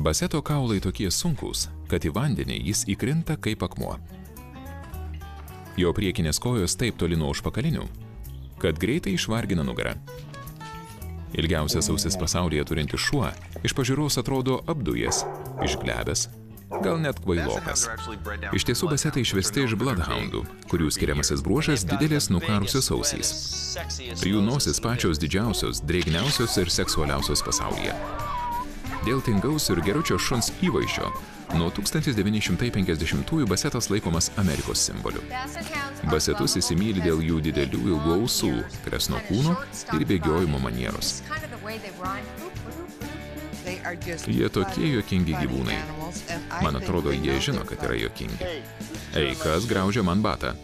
Baseto kaulai tokie sunkūs, kad į vandenį jis įkrinta kaip akmuo. Jo priekinės kojos taip toli nuo užpakalinių, kad greitai išvargina nugarą. Ilgiausias ausis pasaulyje turintis šuo iš pažiūros atrodo apdujęs, išglebęs, gal net kvailokas. Iš tiesų basetai išvesti iš bloodhoundų, kurių skiriamasis bruožas didelės nukarusios ausys. Jų nosis pačios didžiausios, drėgniausios ir seksualiausios pasaulyje. Dėl tingaus ir geručio šuns įvaizdžio nuo 1950-ųjų basetas laikomas Amerikos simboliu. Basetus įsimyli dėl jų didelių ilgų ausų, kresno kūno ir bėgiojimo manieros. Jie tokie juokingi gyvūnai. Man atrodo, jie žino, kad yra juokingi. Ei, kas graužia man batą?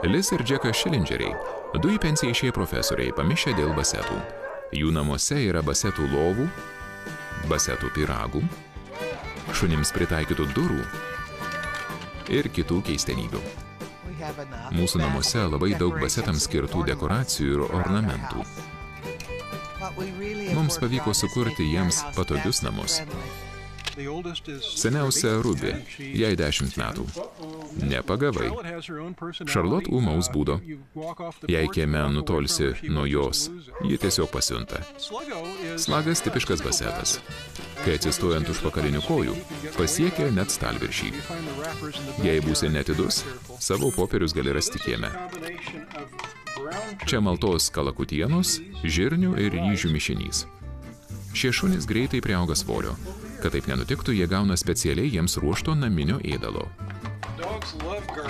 Liz ir Džekas Šilindžeriai, du į pensiją išėję profesoriai, pamišę dėl basetų. Jų namuose yra basetų lovų, basetų piragų, šunims pritaikytų durų ir kitų keistenybių. Mūsų namuose labai daug basetams skirtų dekoracijų ir ornamentų. Mums pavyko sukurti jiems patogius namus. Seniausia Rubi, jai 10 metų. Nepagavai. Šarlot ūmaus būdo. Jei kieme nutolsi nuo jos, ji tiesiog pasiunta. Slagas tipiškas basetas. Kai atsistojant už pakalinių kojų, pasiekia net stalviršį. Jei būsi netidus, savo popierius gali rasti kieme. Čia maltos kalakutienos, žirnių ir ryžių mišinys. Šie šunys greitai priauga svorio. Kad taip nenutiktų, jie gauna specialiai jiems ruošto naminio ėdalo.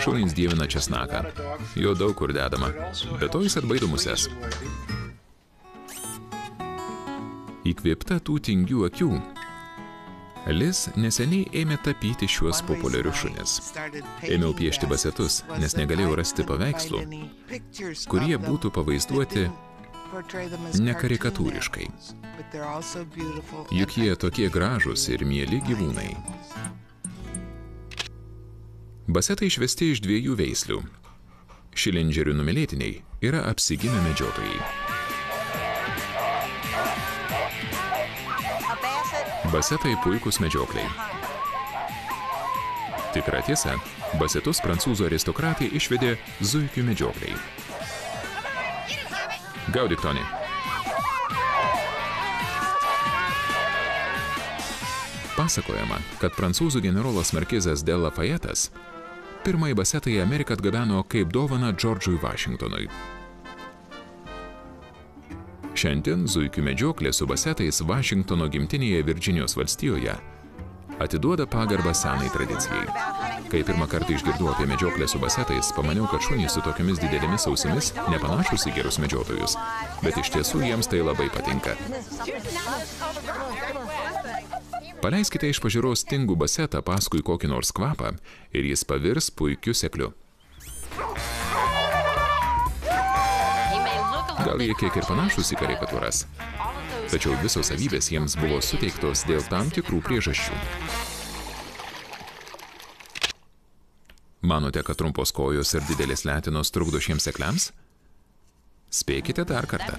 Šunys dievina česnaką. Jo daug kur dedama. Be to jis atbaido muses. Įkvėpta tų tingių akių, Liz neseniai ėmė tapyti šiuos populiarius šunis. Ėmiau piešti basetus, nes negalėjau rasti paveikslų, kurie būtų pavaizduoti nekarikatūriškai. Juk jie tokie gražūs ir mieli gyvūnai. Basetai išvesti iš dviejų veislių. Šilindžerių numylėtiniai yra apsigimę medžiotojai. Basetai puikūs medžiokliai. Tikra tiesa, basetus prancūzų aristokratai išvedė zuikių medžiokliai. Gaudyk, Tony. Pasakojama, kad prancūzų generolas Markizas de Lafayetas pirmąjį basetą į Ameriką atgabeno kaip dovana Džordžui Vašingtonui. Šiandien zuikių medžioklė su basetais Vašingtono gimtinėje Virdžinijos valstijoje atiduoda pagarbą senai tradicijai. Kai pirmą kartą išgirdau apie medžioklę su basetais, pamaniau, kad šunys su tokiamis didelėmis ausimis nepanašus į gerus medžiotojus, bet iš tiesų jiems tai labai patinka. Paleiskite iš pažiūros tingų basetą paskui kokį nors kvapą ir jis pavirs puikiu sekliu. Gal jie kiek ir panašus į karikatūras, tačiau visos savybės jiems buvo suteiktos dėl tam tikrų priežasčių. Manote, kad trumpos kojos ir didelės letinos trukdo šiems sekliams? Spėkite dar kartą.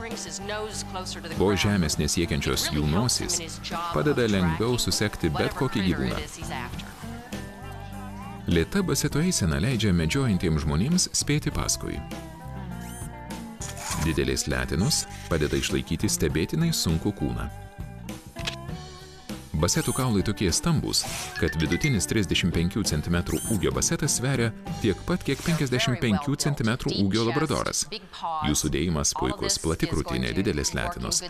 Po žemės nesiekiančios jų nosys padeda lengviau susekti bet kokį gyvūną. Lėta baseto eisena leidžia medžiojantiems žmonėms spėti paskui. Didelės letinos padeda išlaikyti stebėtinai sunkų kūną. Basetų kaulai tokie stambus, kad vidutinis 35 cm ūgio basetas sveria tiek pat, kiek 55 cm ūgio labradoras. Jų sudėjimas puikus, plati krūtinė, didelės letinos.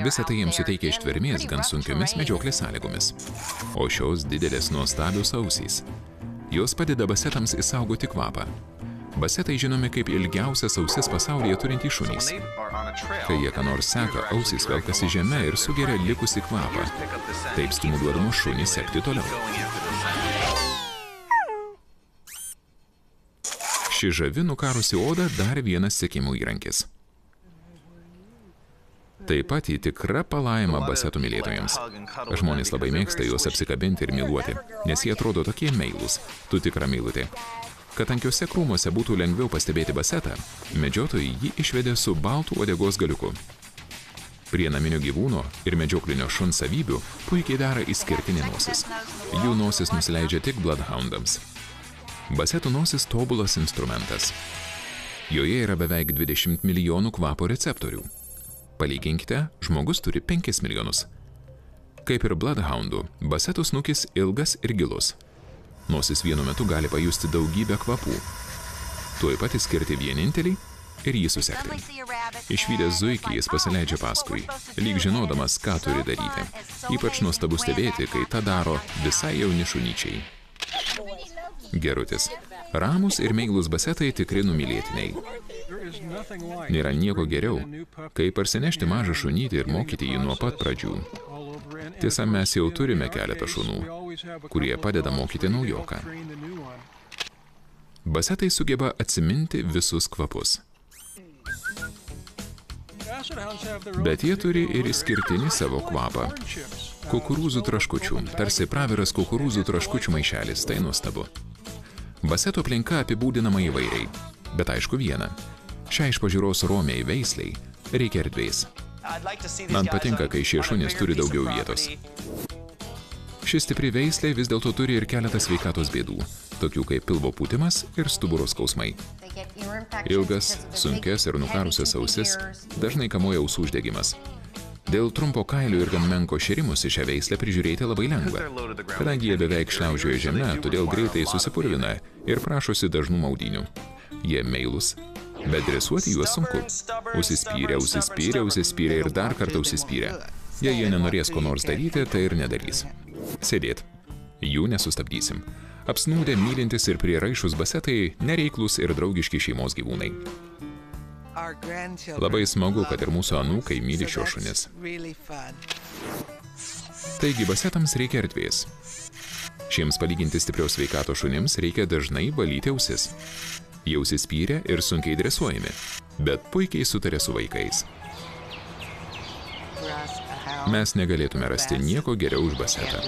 Visą tai jiems suteikia ištvermės gan sunkiomis medžioklės sąlygomis. O šios didelės nuostabios ausys. Jos padeda basetams įsaugoti kvapą. Basetai žinomi kaip ilgiausias ausis pasaulyje turintys šunys. Kai jie ką nors seka, ausys velkasi žemę ir sugeria likusi kvapą. Taip stimuliuodamos šunį sekti toliau. Ši žavi nukarusi oda dar vienas sekimo įrankis. Taip pat į tikrą palaimą basetų mylėtojams. Žmonės labai mėgsta juos apsikabinti ir myluoti, nes jie atrodo tokie meilūs. Tu tikra meilutė. Kad tankiuose krūmuose būtų lengviau pastebėti basetą, medžiotojai jį išvedė su baltų uodegos galiuku. Prie naminio gyvūno ir medžioklinio šuns savybių puikiai dera išskirtinė nosis. Jų nosis nusileidžia tik bloodhoundams. Basetų nosis tobulas instrumentas. Joje yra beveik 20 milijonų kvapo receptorių. Palyginkite, žmogus turi 5 milijonus. Kaip ir bloodhoundų, basetų snukis ilgas ir gilus. Nosis vienu metu gali pajusti daugybę kvapų. Tuoj pat įskirti vienintelį ir jį susekti. Išvydęs zuikį jis pasileidžia paskui, lyg žinodamas, ką turi daryti. Ypač nuostabu stebėti, kai tą daro visai jauni šunyčiai. Gerutis. Ramus ir meilus basetai tikri numylėtiniai. Nėra nieko geriau, kaip parsinešti mažą šunytį ir mokyti jį nuo pat pradžių. Tiesa, mes jau turime keletą šunų, kurie padeda mokyti naujoką. Basetai sugeba atsiminti visus kvapus. Bet jie turi ir išskirtinį savo kvapą. Kukurūzų traškučių, tarsi praviras kukurūzų traškučių maišelis, tai nuostabu. Baseto aplinka apibūdinama įvairiai, bet aišku viena. Šią iš pažiūros romiai veisliai reikia erdvės. Man patinka, kai šie šunys turi daugiau vietos. Ši stipri veislė vis dėlto turi ir keletą sveikatos bėdų, tokių kaip pilvo pūtimas ir stuburo skausmai. Ilgas, sunkes ir nukarusias ausis dažnai kamuoja ausų uždegimas. Dėl trumpo kailio ir gan menko šėrimusi šią veislę prižiūrėti labai lengva. Kadangi jie beveik šliaužioja žemę, todėl greitai susipurvina ir prašosi dažnų maudinių. Jie meilus, bet dresuoti juos sunku. Užsispyrė, užsispyrė, užsispyrė ir dar kartą užsispyrė. Jei jie nenorės ko nors daryti, tai ir nedarys. Sėdėt. Jų nesustabdysim apsnūdę mylintis ir prieraišus basetai, nereiklus ir draugiški šeimos gyvūnai. Labai smagu, kad ir mūsų anūkai myli šios šunis. Taigi basetams reikia erdvės. Šiems palyginti stipriaus sveikato šunims reikia dažnai valyti ausis. Jie užsispyrę ir sunkiai dresuojami, bet puikiai sutarė su vaikais. Mes negalėtume rasti nieko geriau už basetą.